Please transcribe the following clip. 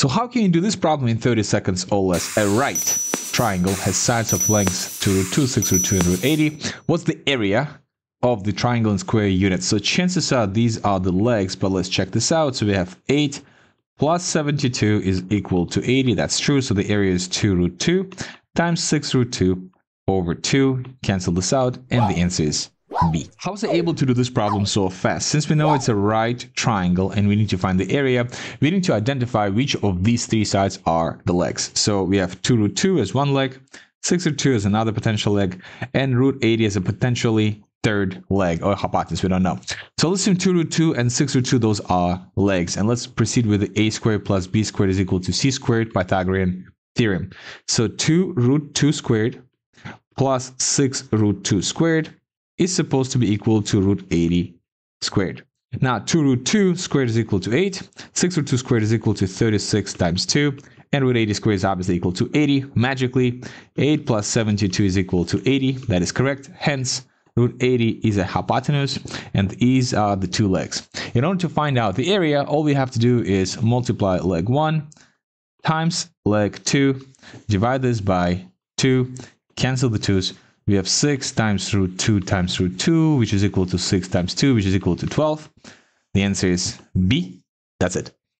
So how can you do this problem in 30 seconds or less? A right triangle has sides of lengths 2 root 2, 6 root 2, and root 80. What's the area of the triangle in square units? So chances are these are the legs, but let's check this out. So we have 8 plus 72 is equal to 80. That's true. So the area is 2 root 2 times 6 root 2 over 2. Cancel this out. And the answer is B. How was I able to do this problem so fast? Since we know it's a right triangle and we need to find the area, we need to identify which of these three sides are the legs. So we have 2 root 2 as one leg, 6 root 2 as another potential leg, and root 80 as a potentially third leg or hypotenuse, we don't know. So let's assume 2 root 2 and 6 root 2, those are legs. And let's proceed with the a squared plus b squared is equal to c squared, Pythagorean theorem. So 2 root 2 squared plus 6 root 2 squared is supposed to be equal to root 80 squared. Now 2 root 2 squared is equal to 8, 6 root 2 squared is equal to 36 times 2, and root 80 squared is obviously equal to 80. Magically, 8 plus 72 is equal to 80. That is correct. Hence, root 80 is a hypotenuse and these are the two legs. In order to find out the area, all we have to do is multiply leg 1 times leg 2, divide this by 2, cancel the 2's, we have 6 times root 2 times root 2, which is equal to 6 times 2, which is equal to 12. The answer is B. That's it.